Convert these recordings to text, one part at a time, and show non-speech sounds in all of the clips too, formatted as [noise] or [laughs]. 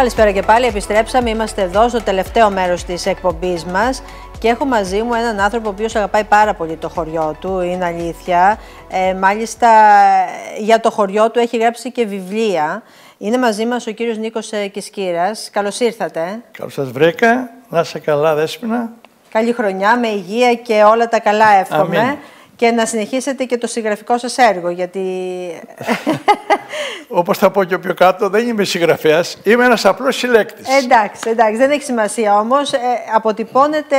Καλησπέρα και πάλι. Επιστρέψαμε. Είμαστε εδώ στο τελευταίο μέρος της εκπομπής μας και έχω μαζί μου έναν άνθρωπο ο οποίος αγαπάει πάρα πολύ το χωριό του. Είναι αλήθεια. Ε, μάλιστα, για το χωριό του έχει γράψει και βιβλία. Είναι μαζί μας ο κύριος Νίκος ε, Κισκύρα. Καλώς ήρθατε. Καλώς σας βρήκα. Να είσαι καλά, Δέσποινα. Καλή χρονιά, με υγεία και όλα τα καλά εύχομαι. Αμήν. Και να συνεχίσετε και το συγγραφικό σας έργο, γιατί... [laughs] Όπως θα πω και πιο κάτω, δεν είμαι συγγραφέας, είμαι ένας απλός συλλέκτης. εντάξει, εντάξει, δεν έχει σημασία όμως. Ε, αποτυπώνετε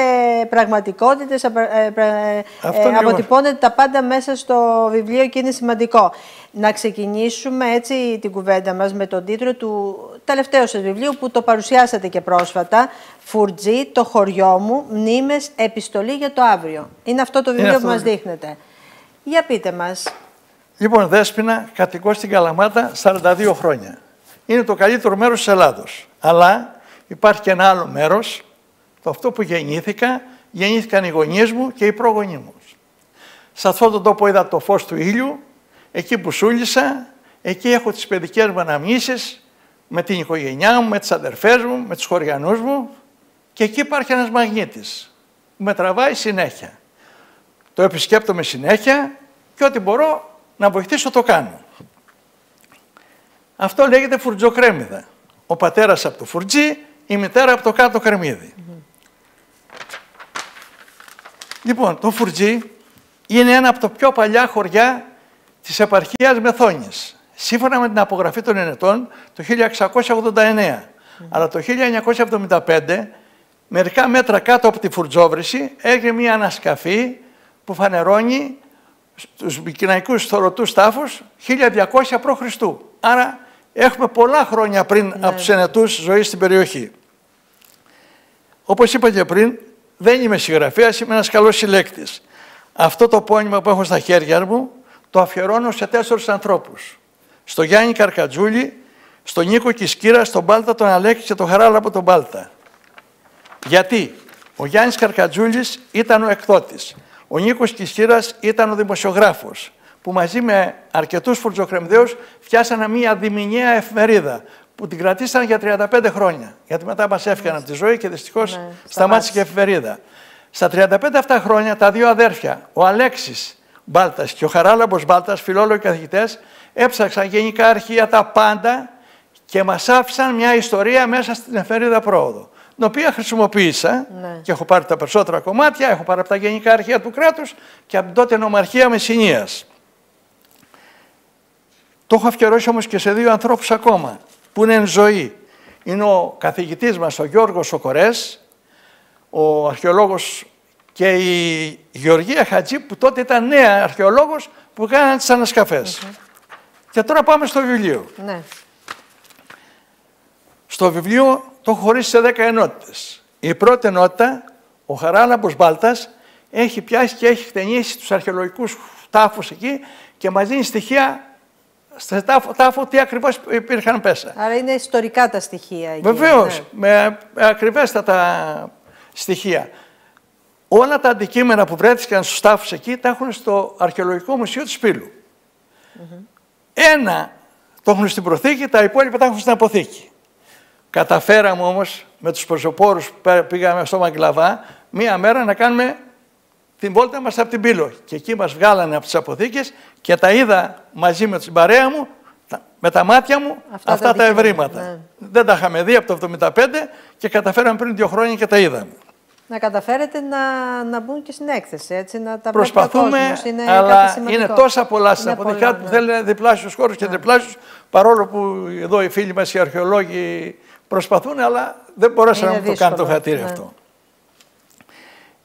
πραγματικότητες, απα- ε, πρα- ε, Αυτό είναι αποτυπώνετε τα πάντα μέσα στο βιβλίο και είναι σημαντικό. Να ξεκινήσουμε έτσι την κουβέντα μας με τον τίτλο του τελευταίου σας βιβλίου που το παρουσιάσατε και πρόσφατα. Φουρτζή, το χωριό μου, μνήμες, επιστολή για το αύριο. Είναι αυτό το βιβλίο αυτό που μας το βιβλίο. δείχνετε. Για πείτε μας. Λοιπόν, Δέσποινα, κατοικώ στην Καλαμάτα 42 χρόνια. Είναι το καλύτερο μέρος της Ελλάδος. Αλλά υπάρχει και ένα άλλο μέρος, το αυτό που γεννήθηκα, γεννήθηκαν οι γονείς μου και οι πρόγονοί μου. Σε αυτόν τον τόπο είδα το φως του ήλιου, εκεί που σούλησα, εκεί έχω τις παιδικές μου αναμνήσεις, με την οικογένειά μου, με τις αδερφές μου, με τους χωριανούς μου και εκεί υπάρχει ένας μαγνήτης που με τραβάει συνέχεια. Το επισκέπτομαι συνέχεια και ό,τι μπορώ να βοηθήσω το κάνω. Αυτό λέγεται φουρτζοκρέμιδα. Ο πατέρας από το φουρτζί, η μητέρα από το κάτω κρεμμύδι. Λοιπόν, το φουρτζί είναι ένα από τα πιο παλιά χωριά της επαρχίας Μεθόνης. Σύμφωνα με την απογραφή των ενετών, το 1689. Αλλά το 1975, μερικά μέτρα κάτω από τη φουρτζόβρηση, έγινε μια ανασκαφή που φανερώνει στους μικυναϊκούς θωρωτούς τάφους 1200 π.Χ. Άρα έχουμε πολλά χρόνια πριν από τους ενετούς ζωής στην περιοχή. Όπως είπα και πριν, δεν είμαι συγγραφέας, είμαι ένας καλός συλλέκτης. Αυτό το πόνημα που έχω στα χέρια μου το αφιερώνω σε τέσσερις ανθρώπους. Στο Γιάννη Καρκατζούλη, στον Νίκο Κισκύρα, στον Μπάλτα, τον Αλέξη και τον Χαράλαμπο τον Μπάλτα. Γιατί ο Γιάννης Καρκατζούλης ήταν ο εκδότης. Ο Νίκος Κισκύρας ήταν ο δημοσιογράφος που μαζί με αρκετούς φουρτζοκρεμδαίους φτιάσανε μια διμηνιαία εφημερίδα που την κρατήσαν για 35 χρόνια. Γιατί μετά μας έφυγαν από τη ζωή και δυστυχώς Ναι, σταμάτησε και η εφημερίδα. Στα 35 αυτά χρόνια τα δύο αδέρφια, ο Αλέξης Μπάλτας και ο Χαράλαμπος Μπάλτας, φιλόλογοι καθηγητές, έψαξαν γενικά αρχεία τα πάντα και μας άφησαν μια ιστορία μέσα στην εφημερίδα Πρόοδο, την οποία χρησιμοποίησα Ναι. και έχω πάρει τα περισσότερα κομμάτια, έχω πάρει από τα γενικά αρχεία του κράτους και από την τότε νομαρχία Μεσσηνίας. Το έχω αφιερώσει όμως και σε δύο ανθρώπους ακόμα, που είναι εν ζωή. Είναι ο καθηγητής μας, ο Γιώργος Σοκορές, ο αρχαιολόγος και η Γεωργία Χατζή, που τότε ήταν νέα αρχαιολόγος, που κάνανε τις ανασκαφές. Και τώρα πάμε στο βιβλίο. Ναι. Στο βιβλίο το έχω χωρίσει σε 10 ενότητες. Η πρώτη ενότητα, ο Χαράλαμπος Μπάλτας, έχει πιάσει και έχει χτενίσει τους αρχαιολογικούς τάφους εκεί και μας δίνει στοιχεία σε τάφο, τάφο τι ακριβώς υπήρχαν πέσα. Άρα είναι ιστορικά τα στοιχεία εκεί. Βεβαίως, ναι. με ακριβέστατα στοιχεία. Όλα τα αντικείμενα που βρέθηκαν στους τάφους εκεί τα έχουν στο Αρχαιολογικό Μουσείο του Σπήλου. Ένα το έχουν στην προθήκη, τα υπόλοιπα τα έχουν στην αποθήκη. Καταφέραμε όμως με τους προσωπόρους που πέ- πήγαμε στο Μαγκλαβά μία μέρα να κάνουμε την βόλτα μας από την Πύλο. Και εκεί μας βγάλανε από τις αποθήκες και τα είδα μαζί με την παρέα μου, τα- με τα μάτια μου, Αυτά αυτά, τα τα αντικείμενα, ευρήματα. ναι. Δεν τα είχαμε δει από το 1975 και καταφέραμε πριν δύο χρόνια και τα είδαμε. Να καταφέρετε να, να μπουν και στην έκθεση, έτσι, να τα Προσπαθούμε, βλέπει ο κόσμος. Είναι κάτι αλλά σημαντικό. είναι τόσα πολλά στην Είναι αποθηκά πολλά, που ναι. θέλουν διπλάσιους χώρους και τριπλάσιους, παρόλο που εδώ οι φίλοι μας οι αρχαιολόγοι προσπαθούν, αλλά δεν μπορέσαμε Είναι να το κάνουν το δύσκολο, χατήρι ναι. αυτό.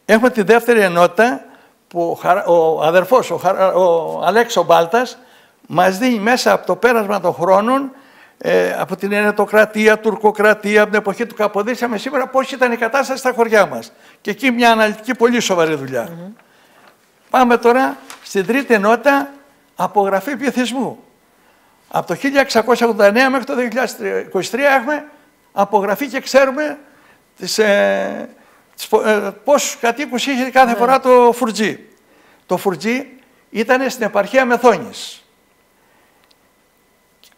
Έχουμε τη δεύτερη ενότητα που ο, Χαρα- ο αδερφός, ο, Χαρα- ο Αλέξο Μπάλτας, μας δίνει μέσα από το πέρασμα των χρόνων ε, από την Ενετοκρατία, Τουρκοκρατία, από την εποχή του Καποδίσια με σήμερα πώς ήταν η κατάσταση στα χωριά μας. Και εκεί μια αναλυτική πολύ σοβαρή δουλειά. Πάμε τώρα στην τρίτη ενότητα απογραφή πληθυσμού. Από το 1689 μέχρι το 2023 έχουμε απογραφή και ξέρουμε τις, ε, τις, πο- ε, πόσους κατοίκους είχε κάθε φορά το φουρτζί. Το φουρτζί ήταν στην επαρχία Μεθόνης.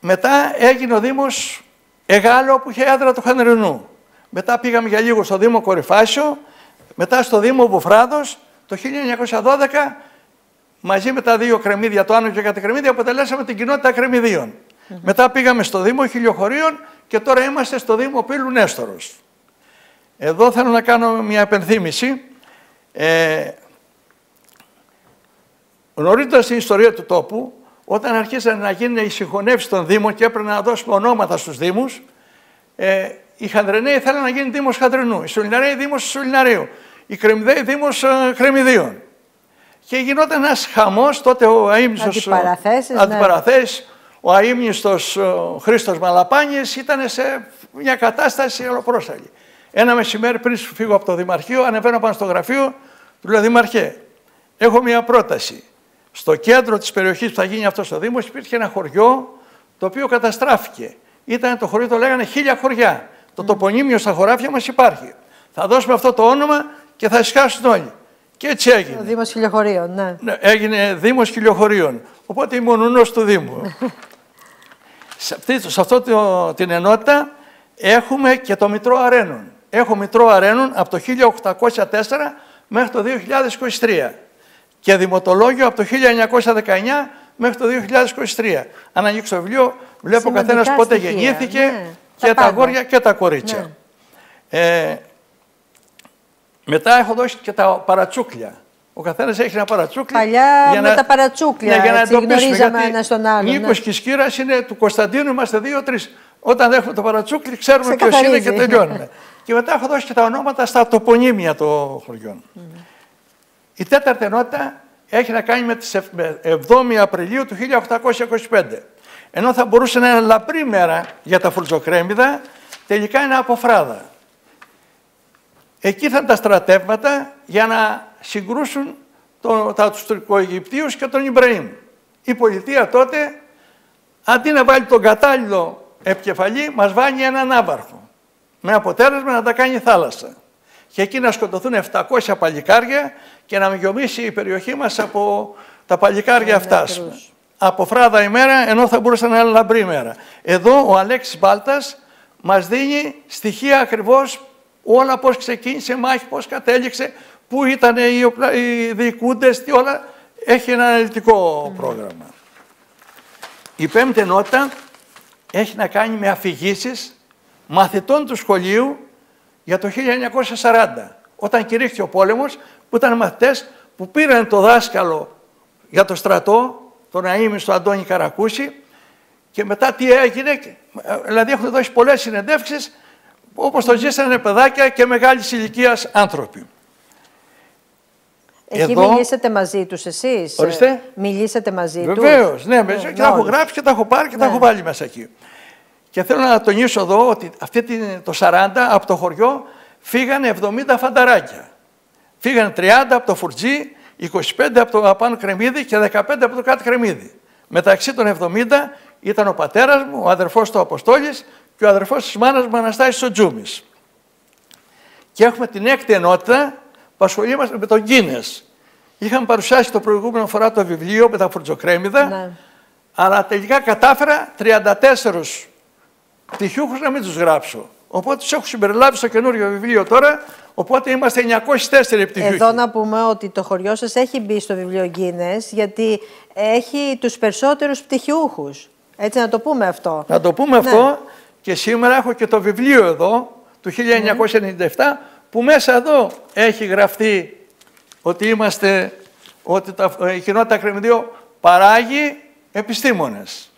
Μετά έγινε ο Δήμος Εγάλο που είχε έδρα του Χανρινού. Μετά πήγαμε για λίγο στο Δήμο Κορυφάσιο, μετά στο Δήμο Βουφράδος. Το 1912 μαζί με τα δύο κρεμμύδια, το Άνω και κατά κρεμμύδια, αποτελέσαμε την κοινότητα κρεμμυδίων. Μετά πήγαμε στο Δήμο Χιλιοχωρίων και τώρα είμαστε στο Δήμο Πύλου Νέστορος. Εδώ θέλω να κάνω μια επενθύμηση. Ε, γνωρίζοντας την ιστορία του τόπου, όταν αρχίσαν να γίνουν οι συγχωνεύσεις των Δήμων και έπρεπε να δώσουμε ονόματα στους Δήμους, ε, οι Χανδρενέοι θέλουν να γίνει Δήμος Χανδρενού, οι Σουλιναρέοι Δήμος Σουλιναρίου, οι Κρεμιδέοι Δήμος ε, Κρεμιδίων. Και γινόταν ένας χαμός, τότε ο αείμνηστος... Αντιπαραθέσεις, ναι. Αντιπαραθέσεις ο αείμνηστος Χρήστος Μαλαπάνης ήταν σε μια κατάσταση ολοπρόσαλη. Ένα μεσημέρι πριν φύγω από το Δημαρχείο, ανεβαίνω πάνω στο γραφείο, του λέω Δημαρχέ, έχω μια πρόταση. Στο κέντρο της περιοχής που θα γίνει αυτό ο Δήμος υπήρχε ένα χωριό το οποίο καταστράφηκε. Ήταν το χωριό, το λέγανε χίλια χωριά. Το τοπονίμιο στα χωράφια μας υπάρχει. Θα δώσουμε αυτό το όνομα και θα εσκάσουν όλοι. Και έτσι έγινε. Ο Δήμος Χιλιοχωρίων, ναι. ναι. Έγινε Δήμος Χιλιοχωρίων. Οπότε είμαι ο νουνός του Δήμου. [laughs] σε αυτή, σε αυτό το, την ενότητα έχουμε και το Μητρό Αρένων. Έχω Μητρό Αρένων από το 1804 μέχρι το 2023 και δημοτολόγιο από το 1919 μέχρι το 2023. Αν ανοίξω το βιβλίο, βλέπω καθένας πότε γεννήθηκε ναι. και τα, αγόρια και τα κορίτσια. Ναι. Ε, μετά έχω δώσει και τα παρατσούκλια. Ο καθένας έχει ένα παρατσούκλι. Παλιά για με τα παρατσούκλια. Ναι, για να έτσι, γνωρίζαμε ένα στον άλλο. Νίκο ναι. και Σκύρας είναι του Κωνσταντίνου, είμαστε δύο-τρει. Όταν έχουμε το παρατσούκλι, ξέρουμε ποιος είναι και τελειώνουμε. [laughs] και μετά έχω δώσει και τα ονόματα στα τοπονύμια των χωριών. Mm. Η τέταρτη ενότητα έχει να κάνει με τις 7 Απριλίου του 1825. Ενώ θα μπορούσε να είναι λαπρή μέρα για τα φουρτζοκρέμιδα, τελικά είναι αποφράδα. Εκεί θα τα στρατεύματα για να συγκρούσουν το, τα, τους Τουρκοαιγυπτίους και τον Ιμπραήμ. Η πολιτεία τότε, αντί να βάλει τον κατάλληλο επικεφαλή, μας βάλει έναν άβαρχο. Με αποτέλεσμα να τα κάνει θάλασσα και εκεί να σκοτωθούν 700 παλικάρια και να μεγιομίσει η περιοχή μας από τα παλικάρια αυτά. Από φράδα ημέρα, ενώ θα μπορούσε να είναι λαμπρή ημέρα. Εδώ ο Αλέξης Μπάλτας μας δίνει στοιχεία ακριβώς όλα πώς ξεκίνησε η μάχη, πώς κατέληξε, πού ήταν οι διοικούντες, τι όλα. Έχει ένα αναλυτικό πρόγραμμα. Η πέμπτη ενότητα έχει να κάνει με αφηγήσεις μαθητών του σχολείου για το 1940, όταν κηρύχθηκε ο πόλεμος, που ήταν μαθητές που πήραν το δάσκαλο για το στρατό, τον αείμιστο Αντώνη Καρακούση, και μετά τι έγινε, δηλαδή έχουν δώσει πολλές συνεντεύξεις, όπως το ζήσανε παιδάκια και μεγάλης ηλικίας άνθρωποι. Εκεί Εδώ... μιλήσατε μαζί τους εσείς; Ορίστε. Μιλήσατε μαζί Βεβαίως, τους; Βεβαίως, ναι, ναι, και τα έχω γράψει και τα έχω πάρει και ναι. τα έχω βάλει μέσα εκεί. Και θέλω να τονίσω εδώ ότι αυτή το 40 από το χωριό φύγανε 70 φανταράκια. Φύγανε 30 από το Φουρτζί, 25 από το απάνω κρεμμύδι και 15 από το κάτω κρεμμύδι. Μεταξύ των 70 ήταν ο πατέρας μου, ο αδερφός του Αποστόλης και ο αδερφός της μάνας μου Αναστάσης ο Τζούμης. Και έχουμε την έκτη ενότητα που ασχολούμαστε με τον Γκίνες. Είχαμε παρουσιάσει το προηγούμενο φορά το βιβλίο με τα φουρτζοκρέμιδα, ναι. αλλά τελικά κατάφερα 34 πτυχιούχους να μην τους γράψω. Οπότε τους έχω συμπεριλάβει στο καινούριο βιβλίο τώρα, οπότε είμαστε 904 πτυχιούχοι. Εδώ να πούμε ότι το χωριό σας έχει μπει στο βιβλίο Guinness, γιατί έχει τους περισσότερους πτυχιούχους. Έτσι να το πούμε αυτό. Να το πούμε ναι. αυτό και σήμερα έχω και το βιβλίο εδώ, του 1997, που μέσα εδώ έχει γραφτεί ότι είμαστε, ότι τα, η κοινότητα Κρεμμυδίου παράγει επιστήμονες.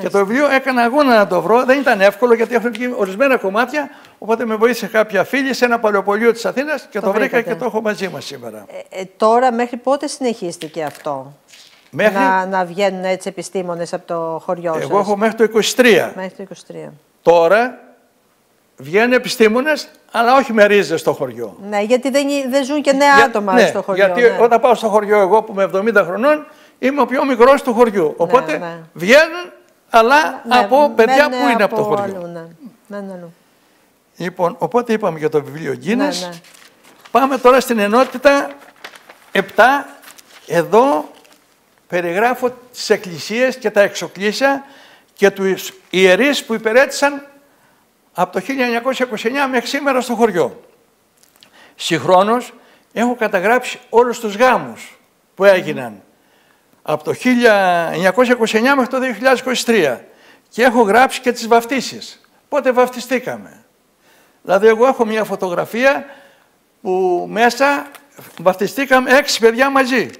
Και το βιβλίο έκανα αγώνα να το βρω. Δεν ήταν εύκολο γιατί έχουν βγει ορισμένα κομμάτια. Οπότε με βοήθησε κάποια φίλη σε ένα παλαιοπολείο της Αθήνας και το, το βρήκα και το έχω μαζί μας σήμερα. Ε, ε, τώρα, μέχρι πότε συνεχίστηκε αυτό, μέχρι... να, να βγαίνουν έτσι επιστήμονες από το χωριό σας; Εγώ έχω μέχρι το 23. Μέχρι το 23. Τώρα βγαίνουν επιστήμονες, αλλά όχι με ρίζες στο χωριό. Ναι, γιατί δεν, δεν ζουν και νέα άτομα ναι, στο χωριό. Γιατί ναι. όταν πάω στο χωριό, εγώ που είμαι 70 χρονών, είμαι ο πιο μικρός του χωριού. Ναι, οπότε ναι. βγαίνουν αλλά ναι, από παιδιά που είναι από, το χωριό. ναι. Ναι, ναι, ναι. Λοιπόν, οπότε είπαμε για το βιβλίο Γκίνες. Ναι, ναι. Πάμε τώρα στην ενότητα 7. Εδώ περιγράφω τις εκκλησίες και τα εξοκλήσια και τους ιερείς που υπηρέτησαν από το 1929 μέχρι σήμερα στο χωριό. Συγχρόνως έχω καταγράψει όλους τους γάμους που έγιναν από το 1929 μέχρι το 2023 και έχω γράψει και τις βαφτίσεις. Πότε βαφτιστήκαμε. Δηλαδή εγώ έχω μια φωτογραφία που μέσα βαφτιστήκαμε έξι παιδιά μαζί.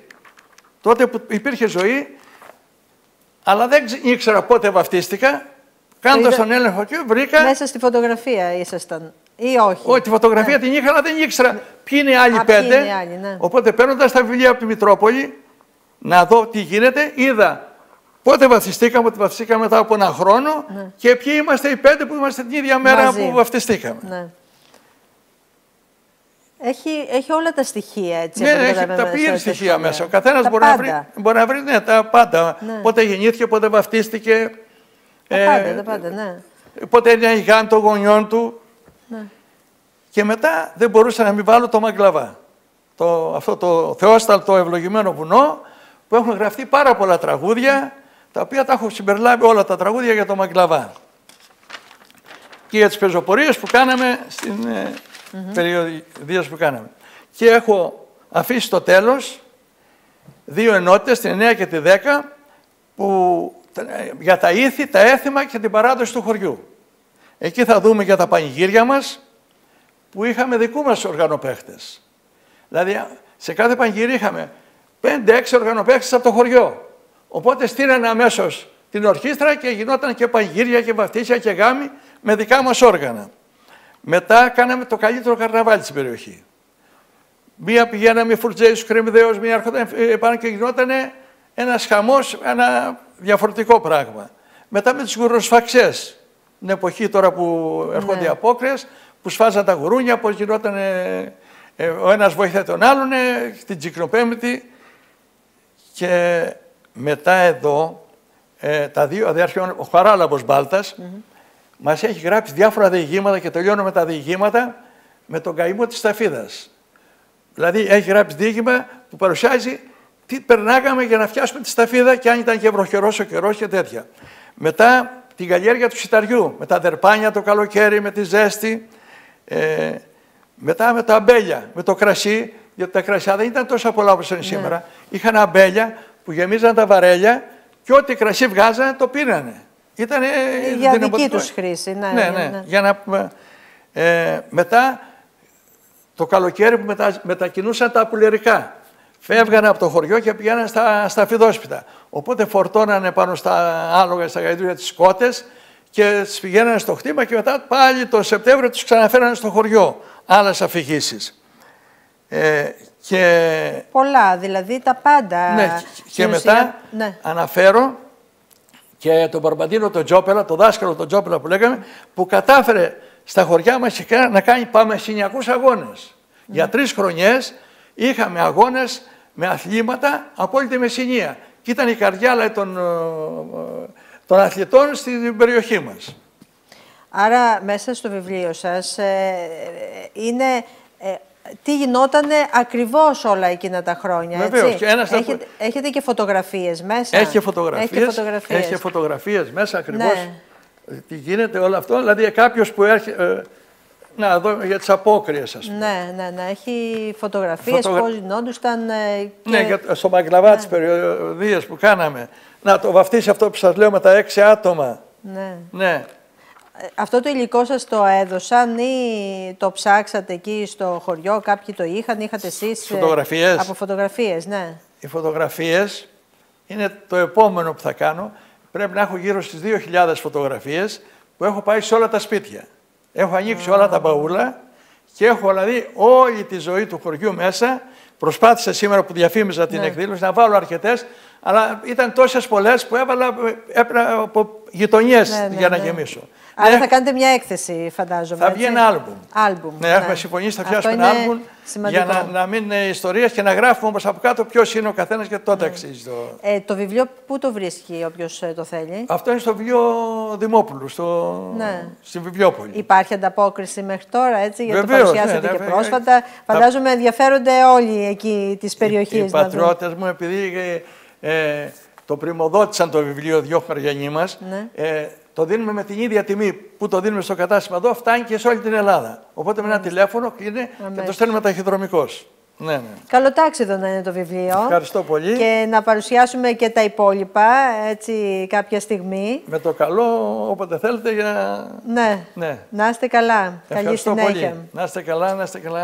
Τότε που υπήρχε ζωή, αλλά δεν ήξερα πότε βαφτίστηκα. Κάνοντας τον έλεγχο και βρήκα. Μέσα στη φωτογραφία ήσασταν, ή όχι; Όχι, τη φωτογραφία ναι. την είχα, αλλά δεν ήξερα ποιοι είναι οι άλλοι πέντε. Είναι άλλοι, ναι. Οπότε παίρνοντας τα βιβλία από τη Μητρόπολη, να δω τι γίνεται, είδα πότε βαφτιστήκαμε, ότι βαφτιστήκαμε μετά από ένα χρόνο ναι. και ποιοι είμαστε οι πέντε που είμαστε την ίδια μέρα Μαζί. που βαφτιστήκαμε. Ναι. Έχει, έχει όλα τα στοιχεία έτσι. Ναι, έχει τα πλήρη στοιχεία μέσα. Ο καθένας μπορεί, να βρει, μπορεί να βρει ναι, τα πάντα. Ναι. Πότε γεννήθηκε, πότε βαφτίστηκε. Τα ε, πάντα, τα πάντα, ναι. Πότε είναι η γάν των γονιών του. Ναι. Και μετά δεν μπορούσα να μην βάλω το Μαγκλαβά. Το, αυτό το θεόσταλτο ευλογημένο βουνό που έχουν γραφτεί πάρα πολλά τραγούδια, τα οποία τα έχω συμπεριλάβει όλα τα τραγούδια για το Μαγκλαβά. Και για τις πεζοπορίες που κάναμε στην ε, mm που κάναμε. Και έχω αφήσει στο τέλος δύο ενότητες, την 9 και τη 10, που, για τα ήθη, τα έθιμα και την παράδοση του χωριού. Εκεί θα δούμε για τα πανηγύρια μας, που είχαμε δικού μας οργανοπαίχτες. Δηλαδή, σε κάθε πανηγύρι είχαμε 5-6 οργανοπαίχτες από το χωριό. Οπότε στείλανε αμέσως την ορχήστρα και γινόταν και πανηγύρια και βαφτίσια και γάμοι με δικά μας όργανα. Μετά κάναμε το καλύτερο καρναβάλι στην περιοχή. Μία πηγαίναμε φουρτζέι στου κρεμιδέου, μία έρχονταν ε, πάνω και γινόταν ένας χαμός, ένα διαφορετικό πράγμα. Μετά με τις γουροσφαξέ, την εποχή τώρα που έρχονται ναι. οι απόκριες, που σφάζαν τα γουρούνια, πώς γινόταν ε, ε, ο ένας βοηθάει τον άλλον, ε, την Τσικνοπέμπτη. Και μετά εδώ, ε, τα δύο αδέρφια, ο Χαράλαμπος Μπάλτας, mm Μας έχει γράψει διάφορα διηγήματα και τελειώνω με τα διηγήματα με τον καημό της ταφίδας. Δηλαδή έχει γράψει διήγημα που παρουσιάζει τι περνάγαμε για να φτιάσουμε τη σταφίδα και αν ήταν και βροχερός ο καιρός και τέτοια. Μετά την καλλιέργεια του σιταριού, με τα δερπάνια το καλοκαίρι, με τη ζέστη. Ε, μετά με τα αμπέλια, με το κρασί, γιατί τα κρασιά δεν ήταν τόσο πολλά όπως είναι ναι. σήμερα. Είχαν αμπέλια που γεμίζαν τα βαρέλια και ό,τι κρασί βγάζανε το πήρανε. Ήταν για δική τους χρήση. Ναι, ναι, ναι, ναι. Για να, ε, μετά το καλοκαίρι που μετα, μετακινούσαν τα πουλερικά. Φεύγανε από το χωριό και πήγαιναν στα, στα φιδόσπιτα. Οπότε φορτώνανε πάνω στα άλογα, στα γαϊδούρια τις κότες και τις πηγαίνανε στο χτήμα και μετά πάλι το Σεπτέμβριο τους ξαναφέρανε στο χωριό. Άλλες αφηγήσεις. Ε, και... Πολλά, δηλαδή τα πάντα. Ναι, και μετά ναι. αναφέρω και τον Μπαρμπαντίνο τον Τζόπελα, τον δάσκαλο τον Τζόπελα που λέγαμε, που κατάφερε στα χωριά μας να κάνει παμεσυνιακούς αγώνες. Για τρεις χρονιές είχαμε αγώνες με αθλήματα από όλη τη Μεσσηνία. Και ήταν η καρδιά των, ε, των αθλητών στην περιοχή μας. Άρα μέσα στο βιβλίο σας ε, είναι ε, τι γινόταν ακριβώς όλα εκείνα τα χρόνια. Βεβαίως. Έτσι; έχετε, έχετε, και φωτογραφίες μέσα; Έχει φωτογραφίες, έχει φωτογραφίες, έχει φωτογραφίες μέσα ακριβώς. Ναι. Τι γίνεται όλο αυτό; Δηλαδή κάποιος που έρχεται... Ε, να δω για τις απόκριες ας πούμε. Ναι, ναι, ναι. Έχει φωτογραφίες, Φωτογρα... πώς γινόντουσαν. Ε, και... Ναι, για, στο Μαγκλαβά ναι. τις περιοδίες που κάναμε. Να το βαφτίσει αυτό που σας λέω με τα έξι άτομα. Ναι. ναι. Αυτό το υλικό σας το έδωσαν ή το ψάξατε εκεί στο χωριό, κάποιοι το είχαν, είχατε εσείς... Ε, φωτογραφίες. Από φωτογραφίες, ναι. Οι φωτογραφίες είναι το επόμενο που θα κάνω. Πρέπει να έχω γύρω στις 2.000 φωτογραφίες που έχω πάει σε όλα τα σπίτια. Έχω ανοίξει όλα τα μπαούλα και έχω δηλαδή όλη τη ζωή του χωριού μέσα. Προσπάθησα σήμερα που διαφήμιζα την ναι. εκδήλωση να βάλω αρκετές, αλλά ήταν τόσες πολλές που έβαλα από γειτονιές ναι, ναι, για να γεμίσω. Άρα ναι. θα κάνετε μια έκθεση, φαντάζομαι. Θα βγει ένα άλμπουμ. άλμπουμ ναι, έχουμε συμφωνήσει, θα φτιάξουμε ένα άλμπουμ για να, να μην είναι ιστορίες και να γράφουμε όμως από κάτω ποιος είναι ο καθένας και τότε ναι. αξίζει το. Ε, το βιβλίο πού το βρίσκει όποιος ε, το θέλει; Αυτό είναι στο βιβλίο Δημόπουλου, στο... ναι. στη Βιβλιόπολη. Υπάρχει ανταπόκριση μέχρι τώρα, έτσι, γιατί το παρουσιάσατε ναι, και πρόσφατα. Φαντάζομαι τα... ενδιαφέρονται όλοι εκεί της περιοχής. Οι, οι πατριώτες μου, επειδή. Ε, ε, το πρημοδότησαν το βιβλίο δυο χωριανοί μας. Ναι. Ε, το δίνουμε με την ίδια τιμή που το δίνουμε στο κατάστημα εδώ, φτάνει και σε όλη την Ελλάδα. Οπότε με ένα τηλέφωνο κλείνει και Αμέσως. το στέλνουμε ταχυδρομικώς. Ναι, ναι. Καλοτάξιδο να είναι το βιβλίο. Ευχαριστώ πολύ. Και να παρουσιάσουμε και τα υπόλοιπα, έτσι, κάποια στιγμή. Με το καλό, όποτε θέλετε, για... Ναι. Ναι. Να είστε καλά. Καλή Ευχαριστώ συνέχεια. πολύ. Να είστε καλά, να είστε καλά.